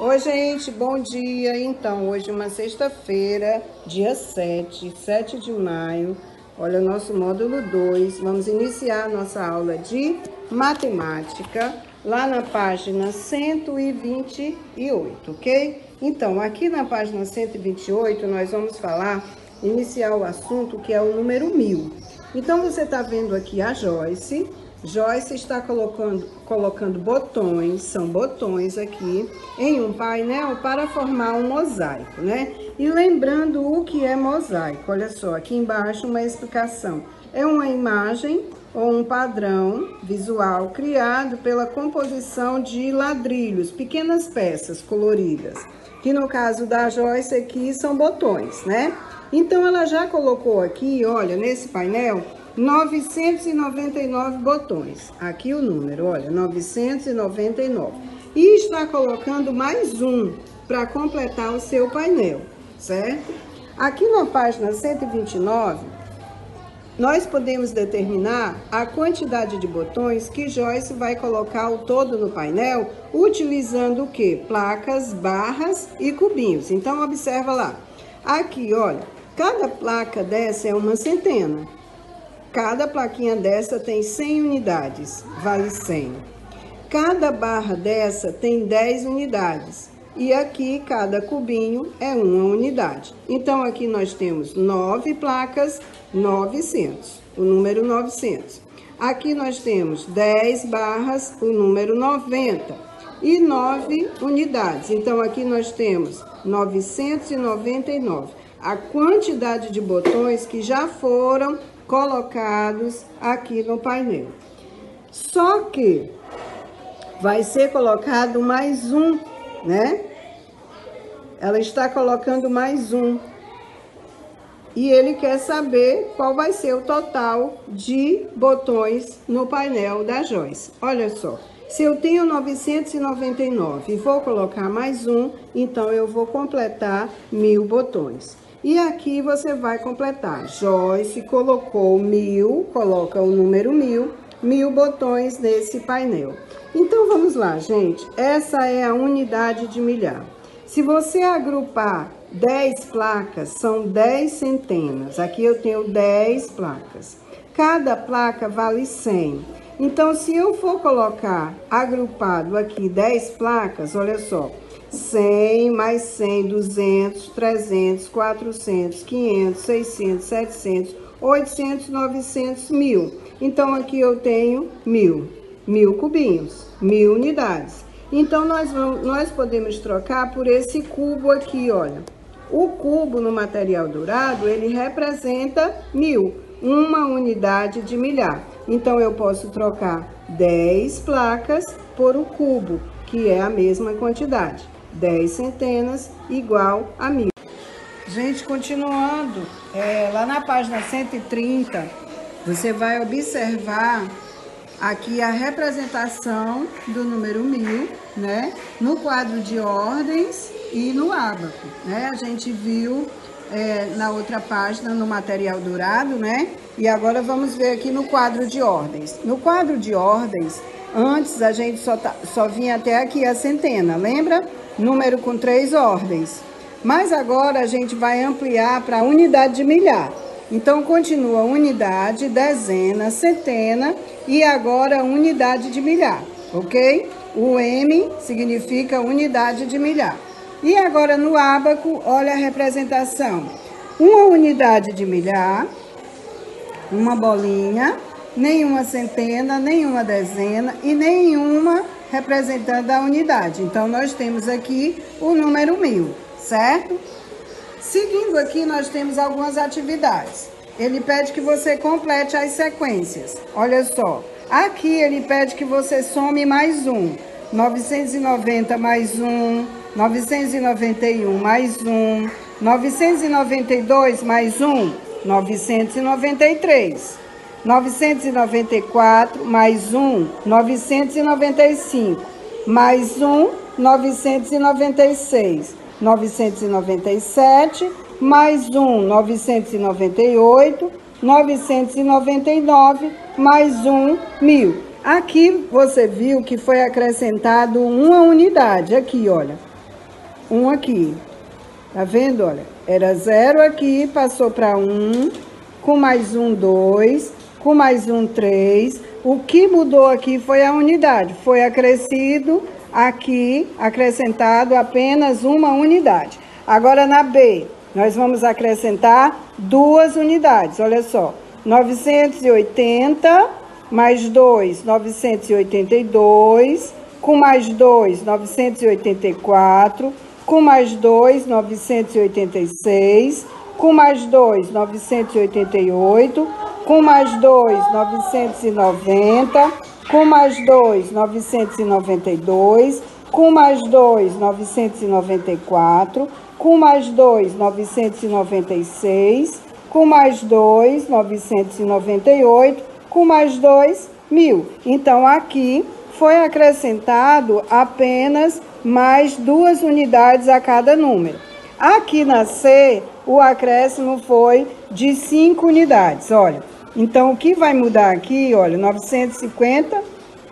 Oi, gente, bom dia. Então, hoje é uma sexta-feira, dia 7, 7 de maio. Olha o nosso módulo 2. Vamos iniciar a nossa aula de matemática lá na página 128, ok? Então, aqui na página 128, nós vamos falar, iniciar o assunto que é o número 1000. Então, você está vendo aqui a Joyce Joyce está colocando, colocando botões, são botões aqui, em um painel para formar um mosaico, né? E lembrando o que é mosaico, olha só, aqui embaixo uma explicação. É uma imagem ou um padrão visual criado pela composição de ladrilhos, pequenas peças coloridas, que no caso da Joyce aqui são botões, né? Então ela já colocou aqui, olha, nesse painel, 999 botões. Aqui o número, olha, 999. E está colocando mais um para completar o seu painel, certo? Aqui na página 129, nós podemos determinar a quantidade de botões que Joyce vai colocar o todo no painel, utilizando o que? Placas, barras e cubinhos. Então, observa lá. Aqui, olha, cada placa dessa é uma centena. Cada plaquinha dessa tem 100 unidades, vale 100. Cada barra dessa tem 10 unidades. E aqui, cada cubinho é uma unidade. Então, aqui nós temos 9 placas, 900, o número 900. Aqui nós temos 10 barras, o número 90. E 9 unidades. Então, aqui nós temos 999. A quantidade de botões que já foram colocados aqui no painel. Só que vai ser colocado mais um, né? Ela está colocando mais um. E ele quer saber qual vai ser o total de botões no painel da Joyce. Olha só, se eu tenho 999 e vou colocar mais um, então eu vou completar mil botões. E aqui você vai completar. Joyce colocou mil, coloca o número mil, mil botões nesse painel. Então vamos lá, gente. Essa é a unidade de milhar. Se você agrupar 10 placas, são 10 centenas. Aqui eu tenho 10 placas. Cada placa vale 100. Então, se eu for colocar agrupado aqui 10 placas, olha só, 100 mais 100, 200, 300, 400, 500, 600, 700, 800, 900, mil. Então, aqui eu tenho mil, mil cubinhos, mil unidades. Então, nós, vamos, nós podemos trocar por esse cubo aqui, olha. O cubo no material dourado, ele representa mil, uma unidade de milhar. Então, eu posso trocar 10 placas por o cubo, que é a mesma quantidade. 10 centenas igual a mil. Gente, continuando, é, lá na página 130, você vai observar aqui a representação do número mil, né? No quadro de ordens e no ábaco, né? A gente viu é, na outra página no material dourado, né? E agora vamos ver aqui no quadro de ordens. No quadro de ordens, antes a gente só, tá, só vinha até aqui a centena, lembra? Número com três ordens. Mas agora a gente vai ampliar para unidade de milhar. Então, continua unidade, dezena, centena e agora unidade de milhar, ok? O M significa unidade de milhar. E agora no ábaco, olha a representação. Uma unidade de milhar, uma bolinha, nenhuma centena, nenhuma dezena e nenhuma representando a unidade. Então, nós temos aqui o número mil, certo? Seguindo aqui, nós temos algumas atividades. Ele pede que você complete as sequências. Olha só, aqui ele pede que você some mais um. 990 mais um, 991 mais um, 992 mais um, 993. 994, mais um, 995, mais um, 996, 997, mais um, 998, 999, mais um, mil. Aqui você viu que foi acrescentado uma unidade, aqui, olha. um aqui. Tá vendo? Olha, era zero aqui, passou para um, com mais um, dois, com mais um, três. O que mudou aqui foi a unidade, foi acrescido aqui, acrescentado apenas uma unidade. Agora na B, nós vamos acrescentar duas unidades, olha só. 980 mais 2, 982, com mais 2, 984, com mais 2, 986, com mais 2, 988, com mais 2, 990, com mais 2, 992, com mais 2, 994, com mais 2, 996, com mais 2, 998, com mais 2, mil. Então, aqui foi acrescentado apenas mais duas unidades a cada número. Aqui na C, o acréscimo foi de 5 unidades, olha. Então, o que vai mudar aqui, olha, 950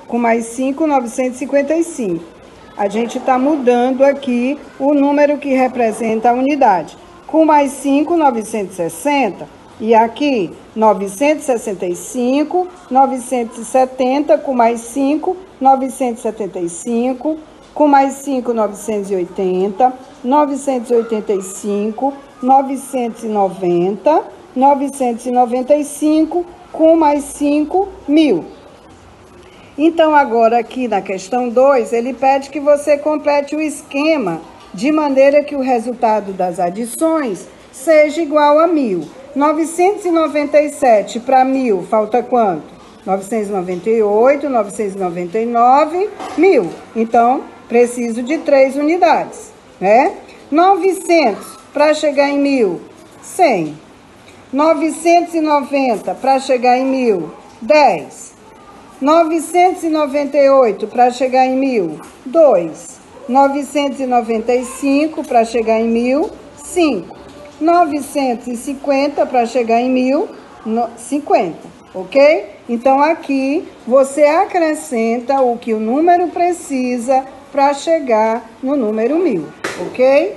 com mais 5, 955 a gente está mudando aqui o número que representa a unidade. Com mais 5, 960. E aqui, 965, 970, com mais 5, 975, com mais 5, 980, 985, 990, 995, com mais 5, mil. Então, agora aqui na questão 2, ele pede que você complete o esquema de maneira que o resultado das adições seja igual a mil. 997 para mil, falta quanto? 998, 999, mil. Então, preciso de três unidades, né? 900 para chegar em mil, 100. 990 para chegar em mil, 10. 998 para chegar em mil, 2. 995 para chegar em mil, 5. 950 para chegar em mil, 50, ok? Então aqui você acrescenta o que o número precisa para chegar no número mil, ok?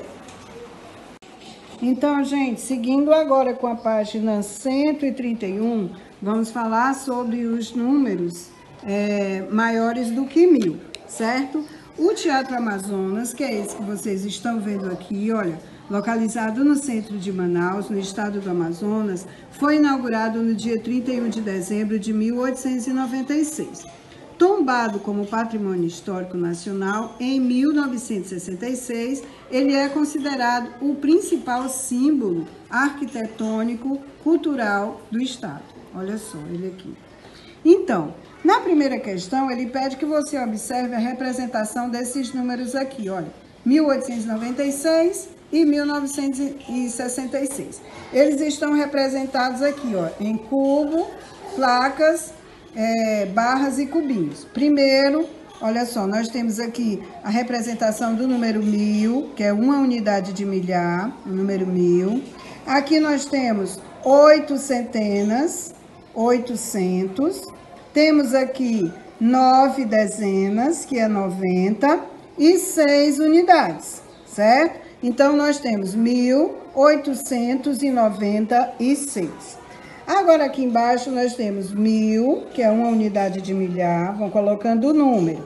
Então, gente, seguindo agora com a página 131, vamos falar sobre os números é, maiores do que mil, certo? O Teatro Amazonas, que é esse que vocês estão vendo aqui, olha, localizado no centro de Manaus, no estado do Amazonas, foi inaugurado no dia 31 de dezembro de 1896 tombado como Patrimônio Histórico Nacional em 1966, ele é considerado o principal símbolo arquitetônico cultural do estado. Olha só, ele aqui. Então, na primeira questão, ele pede que você observe a representação desses números aqui, olha, 1896 e 1966. Eles estão representados aqui, ó, em cubo, placas é, barras e cubinhos. Primeiro, olha só, nós temos aqui a representação do número mil, que é uma unidade de milhar, o número mil. Aqui nós temos oito centenas, oitocentos. Temos aqui nove dezenas, que é noventa, e seis unidades, certo? Então, nós temos mil oitocentos e noventa e seis. Agora aqui embaixo nós temos mil, que é uma unidade de milhar, vão colocando o número.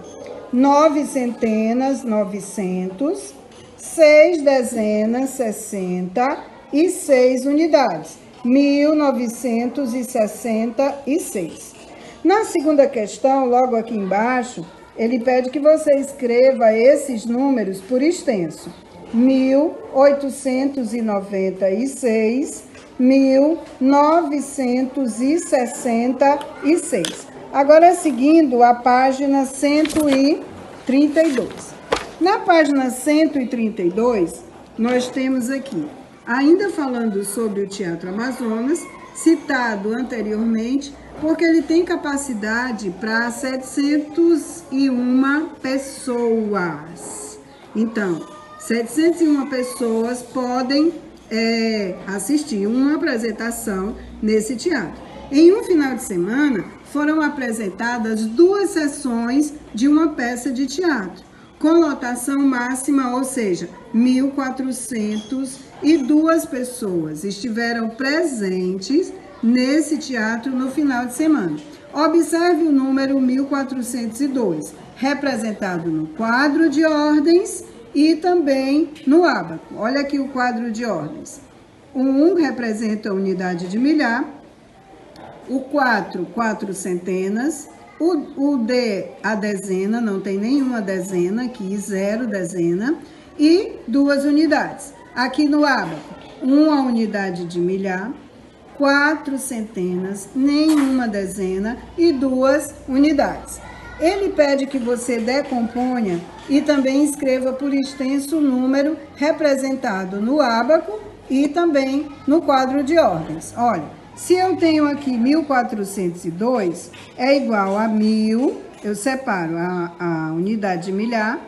Nove centenas, novecentos. Seis dezenas, sessenta. E seis unidades, mil novecentos e sessenta e seis. Na segunda questão, logo aqui embaixo, ele pede que você escreva esses números por extenso. Mil oitocentos e noventa e seis 1966. Agora, seguindo a página 132. Na página 132, nós temos aqui, ainda falando sobre o Teatro Amazonas, citado anteriormente, porque ele tem capacidade para 701 pessoas. Então, 701 pessoas podem é, assistir uma apresentação nesse teatro. Em um final de semana, foram apresentadas duas sessões de uma peça de teatro, com lotação máxima, ou seja, 1.402 pessoas estiveram presentes nesse teatro no final de semana. Observe o número 1402, representado no quadro de ordens e também no ábaco. Olha aqui o quadro de ordens. O 1 representa a unidade de milhar, o 4, quatro centenas, o, o D, a dezena, não tem nenhuma dezena aqui, zero dezena, e duas unidades. Aqui no ábaco, uma unidade de milhar, quatro centenas, nenhuma dezena e duas unidades. Ele pede que você decomponha e também escreva por extenso o número representado no ábaco e também no quadro de ordens. Olha, se eu tenho aqui 1402, é igual a 1000, eu separo a, a unidade de milhar,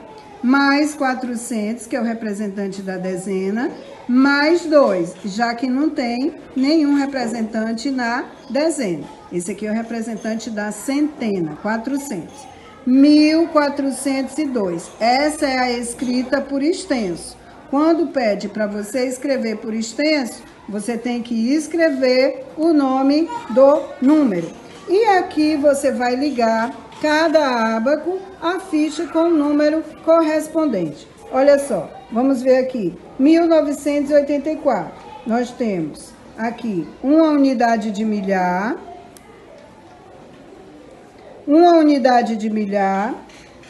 mais 400, que é o representante da dezena, mais 2, já que não tem nenhum representante na dezena. Esse aqui é o representante da centena, 400. 1402. Essa é a escrita por extenso. Quando pede para você escrever por extenso, você tem que escrever o nome do número. E aqui você vai ligar cada ábaco a ficha com o número correspondente. Olha só, vamos ver aqui. 1984. Nós temos aqui uma unidade de milhar, uma unidade de milhar,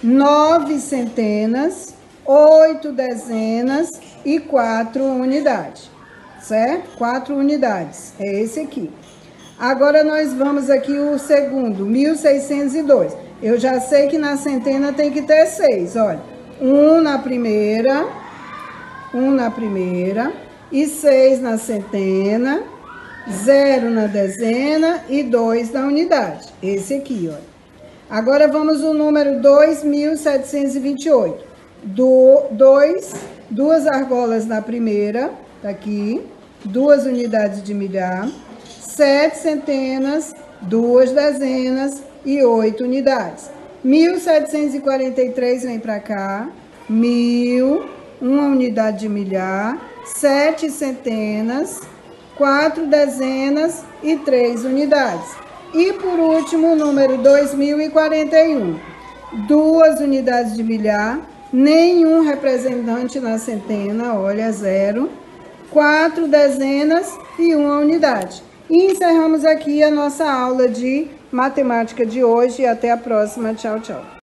nove centenas, oito dezenas e quatro unidades, certo? Quatro unidades, é esse aqui. Agora nós vamos aqui o segundo, 1602. Eu já sei que na centena tem que ter seis, olha. Um na primeira, um na primeira, e seis na centena, zero na dezena e dois na unidade. Esse aqui, olha. Agora vamos o número 2728. Do, dois, duas argolas na primeira, tá aqui, duas unidades de milhar, sete centenas, duas dezenas e oito unidades. 1743 vem para cá, mil, uma unidade de milhar, sete centenas, quatro dezenas e três unidades. E por último, o número 2041, duas unidades de milhar, nenhum representante na centena, olha, zero, quatro dezenas e uma unidade. E encerramos aqui a nossa aula de matemática de hoje. Até a próxima. Tchau, tchau.